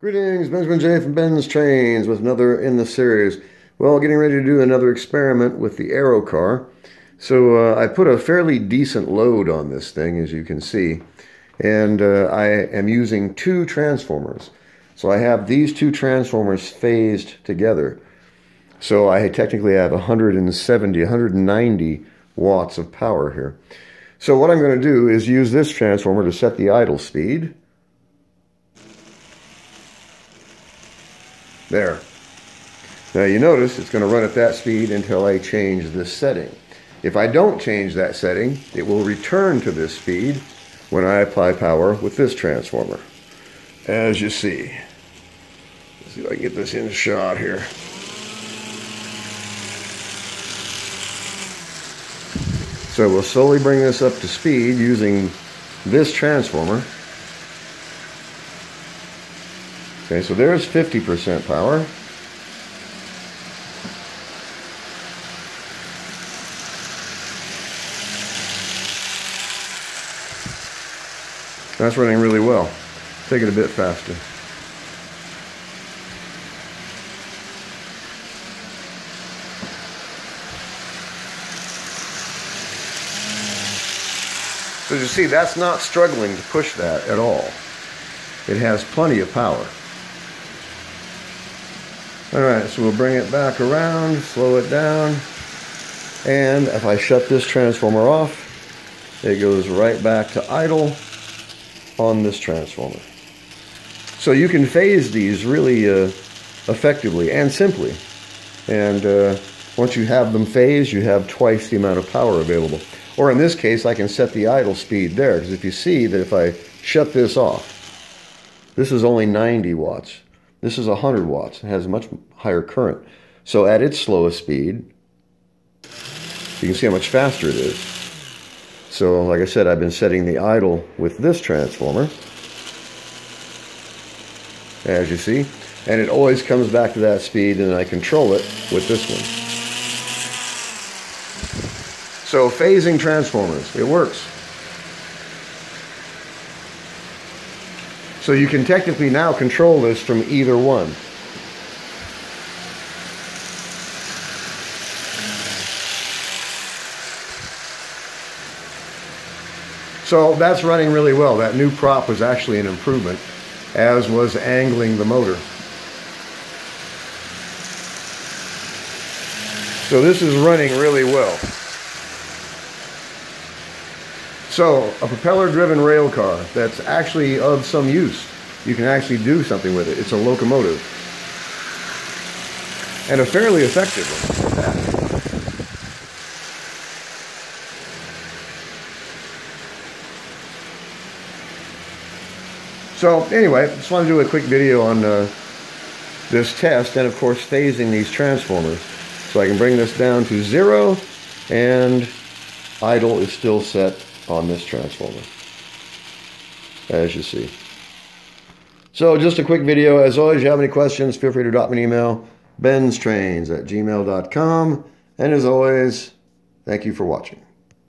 Greetings, Benjamin J from Benz Trainz with another in the series. Well, getting ready to do another experiment with the Aero car. So uh, I put a fairly decent load on this thing, as you can see, and uh, I am using two transformers. So I have these two transformers phased together. So I technically have 170, 190 watts of power here. So what I'm going to do is use this transformer to set the idle speed. There. Now you notice it's going to run at that speed until I change this setting. If I don't change that setting, it will return to this speed when I apply power with this transformer. As you see. Let's see if I can get this in shot here. So we'll slowly bring this up to speed using this transformer. Okay, so there's 50% power. That's running really well. Take it a bit faster. So you see, that's not struggling to push that at all. It has plenty of power. All right, so we'll bring it back around, slow it down, and if I shut this transformer off, it goes right back to idle on this transformer. So you can phase these really uh, effectively and simply. And uh, once you have them phased, you have twice the amount of power available. Or in this case, I can set the idle speed there, because if you see that if I shut this off, this is only 90 watts. This is 100 watts. It has much higher current. So at its slowest speed, you can see how much faster it is. So like I said, I've been setting the idle with this transformer, as you see, and it always comes back to that speed and I control it with this one. So phasing transformers, it works. So you can technically now control this from either one. So that's running really well. That new prop was actually an improvement, as was angling the motor. So this is running really well. So a propeller-driven rail car that's actually of some use. You can actually do something with it. It's a locomotive. And a fairly effective one So anyway, just want to do a quick video on uh, this test and of course phasing these transformers. So I can bring this down to zero and idle is still set on this transformer as you see. So just a quick video. As always, if you have any questions, feel free to drop me an email. benztrainz at gmail.com. And as always, thank you for watching.